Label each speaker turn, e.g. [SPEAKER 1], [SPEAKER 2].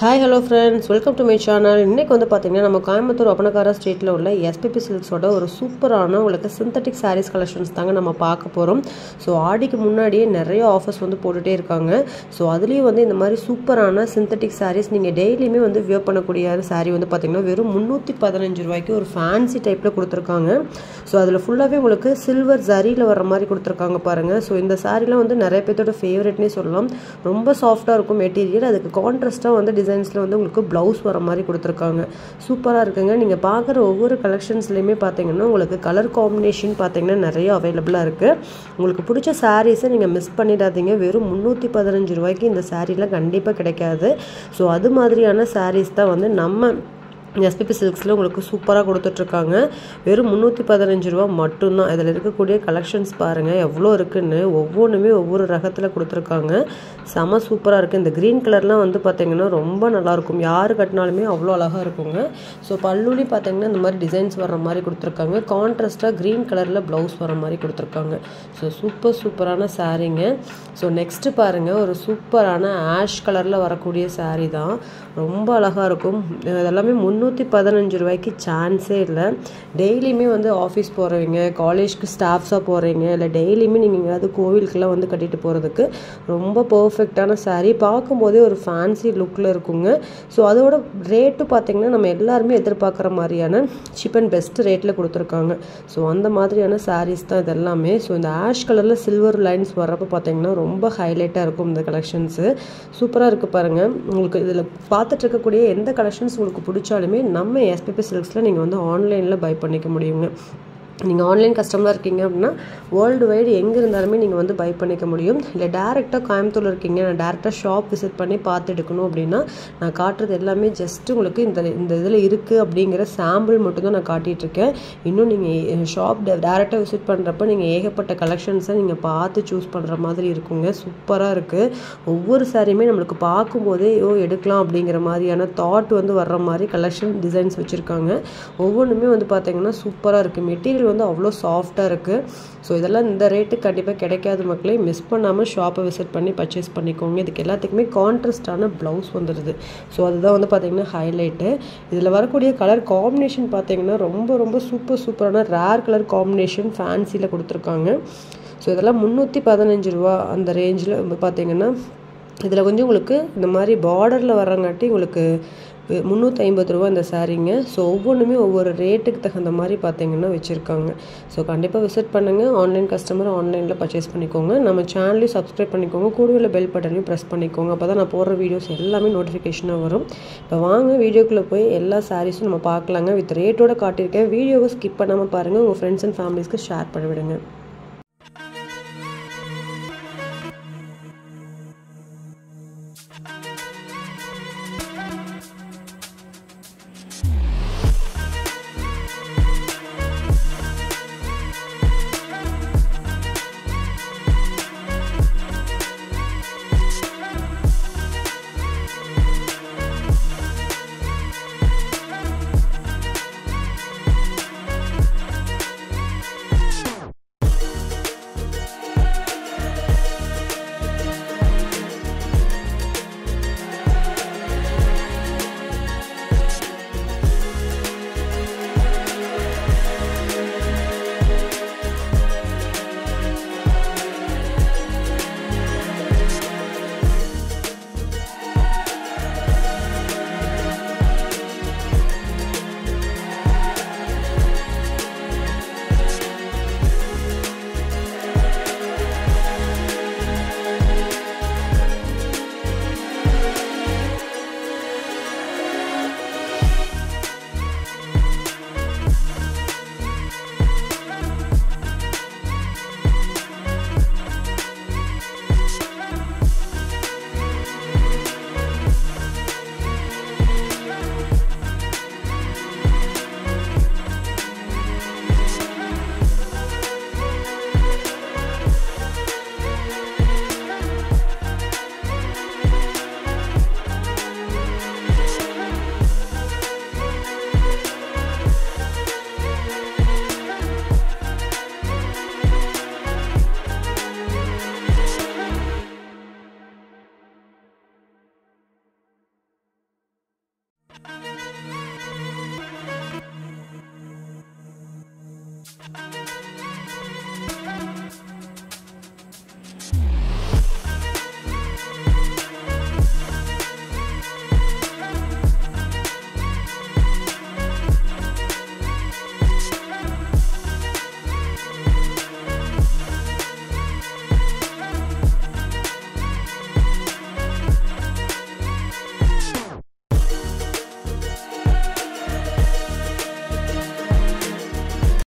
[SPEAKER 1] Hi hello friends welcome to my channel இன்றைக்கி வந்து பார்த்தீங்கன்னா நம்ம கோயம்புத்தூர் ஒப்பனக்காரா ஸ்ட்ரீட்டில் உள்ள எஸ்பிபி சில்க்ஸோட ஒரு சூப்பரான உங்களுக்கு சிந்தட்டிக் சாரீஸ் கலெக்ஷன்ஸ் தாங்க நம்ம பார்க்க போகிறோம் ஸோ ஆடிக்கு முன்னாடியே நிறைய ஆஃபர்ஸ் வந்து போட்டுகிட்டே இருக்காங்க. ஸோ அதுலேயும் வந்து இந்த மாதிரி சூப்பரான சிந்தட்டிக் சாரீஸ் நீங்கள் டெய்லியுமே வந்து வியர் பண்ணக்கூடிய சாரீ வந்து பார்த்தீங்கன்னா வெறும் முந்நூற்றி பதினஞ்சு ரூபாய்க்கு ஒரு ஃபேன்சி டைப்பில் கொடுத்துருக்காங்க. ஸோ அதில் ஃபுல்லாகவே உங்களுக்கு சில்வர் ஜரியில் வர மாதிரி கொடுத்துருக்காங்க பாருங்கள் ஸோ இந்த சாரீலாம் வந்து நிறைய பேர்த்தோட ஃபேவரெட்னே சொல்லலாம். ரொம்ப சாஃப்டாக இருக்கும் மெட்டீரியல் அதுக்கு கான்ட்ராஸ்ட்டாக வந்து டிசைன் டிசைன்ஸில் வந்து உங்களுக்கு ப்ளவுஸ் வர மாதிரி கொடுத்துருக்காங்க. சூப்பராக இருக்குங்க. நீங்கள் பார்க்குற ஒவ்வொரு கலெக்ஷன்ஸ்லையுமே பார்த்தீங்கன்னா உங்களுக்கு கலர் காம்பினேஷன் பார்த்தீங்கன்னா நிறைய அவைலபிளாக இருக்குது உங்களுக்கு பிடிச்ச சாரீஸை நீங்கள் மிஸ் பண்ணிடாதீங்க. வெறும் முந்நூற்றி பதினஞ்சு ரூபாய்க்கு இந்த சாரீலாம் கண்டிப்பாக கிடைக்காது. ஸோ அது மாதிரியான சாரீஸ் தான் வந்து நம்ம எஸ்பிபி சில்க்ஸில் உங்களுக்கு சூப்பராக கொடுத்துட்ருக்காங்க. வெறும் முந்நூற்றி பதினஞ்சு ரூபா மட்டும்தான். இதில் இருக்கக்கூடிய கலெக்ஷன்ஸ் பாருங்கள் எவ்வளோ இருக்குன்னு. ஒவ்வொன்றுமே ஒவ்வொரு ரகத்தில் கொடுத்துருக்காங்க. செம சூப்பராக இருக்குது இந்த க்ரீன் கலர்லாம் வந்து பார்த்திங்கன்னா ரொம்ப நல்லாயிருக்கும். யார் கட்டினாலுமே அவ்வளோ அழகாக இருக்குங்க. ஸோ பல்லுலேயும் பார்த்திங்கன்னா இந்த மாதிரி டிசைன்ஸ் வர மாதிரி கொடுத்துருக்காங்க. கான்ட்ராஸ்ட்டாக க்ரீன் கலரில் ப்ளவுஸ் வர மாதிரி கொடுத்துருக்காங்க. ஸோ சூப்பர் சூப்பரான சாரீங்க ஸோ நெக்ஸ்ட்டு பாருங்கள் ஒரு சூப்பரான ஆஷ் கலரில் வரக்கூடிய சாரீ தான். ரொம்ப அழகாக இருக்கும். இதெல்லாமே முந்நூற்றி பதினஞ்சு ரூபாய்க்கு சான்ஸே இல்லை. டெய்லியுமே வந்து ஆஃபீஸ் போகிறவங்க காலேஜ்க்கு ஸ்டாஃப்ஸாக போகிறீங்க இல்லை டெய்லியுமே நீங்கள் எங்கேயாவது கோவிலுக்கெல்லாம் வந்து கட்டிட்டு போகிறதுக்கு ரொம்ப பர்ஃபெக்டான சாரீ பார்க்கும்போதே ஒரு ஃபேன்சி லுக்கில் இருக்குங்க. ஸோ அதோட ரேட்டு பார்த்திங்கன்னா நம்ம எல்லாருமே எதிர்பார்க்குற மாதிரியான சீப் அண்ட் பெஸ்ட் ரேட்டில் கொடுத்துருக்காங்க. ஸோ அந்த மாதிரியான சாரீஸ் தான் இது எல்லாமே ஸோ இந்த ஆஷ் கலரில் சில்வர் லைன்ஸ் வர்றப்போ பார்த்தீங்கன்னா ரொம்ப ஹைலைட்டாக இருக்கும் இந்த கலெக்ஷன்ஸு சூப்பராக இருக்குது பாருங்கள் உங்களுக்கு இதில் பார்த்துட்டு இருக்கக்கூடிய எந்த கலெக்ஷன்ஸ் உங்களுக்கு பிடிச்சாலுமே நம்ம எஸ்பிபி சில்க்ஸில் நீங்கள் வந்து ஆன்லைனில் பை பண்ணிக்க முடியுங்க. நீங்கள் ஆன்லைன் கஸ்டமராக இருக்கீங்க அப்படின்னா வேர்ல்டு வைடு எங்கே இருந்தாலுமே நீங்கள் வந்து பை பண்ணிக்க முடியும். இல்லை டேரெக்டாக கோயம்புத்தூரில் இருக்கீங்க நான் டேரெக்டாக ஷாப் விசிட் பண்ணி பார்த்து எடுக்கணும் அப்படின்னா நான் காட்டுறது எல்லாமே ஜஸ்ட் உங்களுக்கு இந்த இந்த இதில் இருக்குது அப்படிங்கிற சாம்பிள் மட்டும்தான் நான் காட்டிகிட்ருக்கேன் இன்னும் நீங்கள் ஷாப் டேரெக்டாக விசிட் பண்ணுறப்ப நீங்கள் ஏகப்பட்ட கலெக்ஷன்ஸை நீங்கள் பார்த்து சூஸ் பண்ணுற மாதிரி இருக்குங்க. சூப்பராக இருக்குது ஒவ்வொரு சாரியுமே நம்மளுக்கு பார்க்கும்போதே ஐயோ எடுக்கலாம் அப்படிங்கிற மாதிரியான தாட் வந்து வர்ற மாதிரி கலெக்ஷன் டிசைன்ஸ் வச்சுருக்காங்க. ஒவ்வொன்றுமே வந்து பார்த்தீங்கன்னா சூப்பராக இருக்குது மெட்டீரியல் வந்து அவ்வளோ சாஃப்டாக இருக்குது ஸோ இதெல்லாம் இந்த ரேட்டுக்கு கண்டிப்பாக கிடைக்காத மக்களே. மிஸ் பண்ணாமல் ஷாப்பை விசிட் பண்ணி பர்ச்சேஸ் பண்ணிக்கோங்க. இதுக்கு எல்லாத்துக்குமே கான்ட்ரஸ்டான ப்ளவுஸ் வந்துடுது ஸோ அதுதான் வந்து பார்த்திங்கன்னா ஹைலைட்டு இதில் வரக்கூடிய கலர் காம்பினேஷன் பார்த்திங்கன்னா ரொம்ப ரொம்ப சூப்பர் சூப்பரான ரேர் கலர் காம்பினேஷன் ஃபேன்சியில் கொடுத்துருக்காங்க. ஸோ இதெல்லாம் முந்நூற்றி பதினஞ்சு ரூபா அந்த ரேஞ்சில் பார்த்திங்கன்னா இதில் கொஞ்சம் உங்களுக்கு இந்த மாதிரி பார்டரில் வரங்காட்டி உங்களுக்கு முந்நூற்றி ஐம்பது ரூபா இந்த சாரீங்க ஸோ ஒவ்வொன்றுமே ஒவ்வொரு ரேட்டுக்கு தகுந்த மாதிரி பார்த்தீங்கன்னா வச்சுருக்காங்க. ஸோ கண்டிப்பாக விசிட் பண்ணுங்கள் ஆன்லைன் கஸ்டமர் ஆன்லைனில் பர்ச்சேஸ் பண்ணிக்கோங்க. நம்ம சேனலையும் சப்ஸ்கிரைப் பண்ணிக்கோங்க. கூடுதல் பெல் பட்டனையும் ப்ரெஸ் பண்ணிக்கோங்க. அப்போ தான் நான் போடுற வீடியோஸ் எல்லாமே நோட்டிஃபிகேஷனாக வரும். இப்போ வாங்க வீடியோக்குள்ளே போய் எல்லா சாரீஸும் நம்ம பார்க்கலாங்க வித் ரேட்டோட காட்டியிருக்கேன். வீடியோவை ஸ்கிப் பண்ணாமல் பாருங்கள் உங்கள் ஃப்ரெண்ட்ஸ் அண்ட் ஃபேமிலிஸ்க்கு ஷேர் பண்ணிவிடுங்க.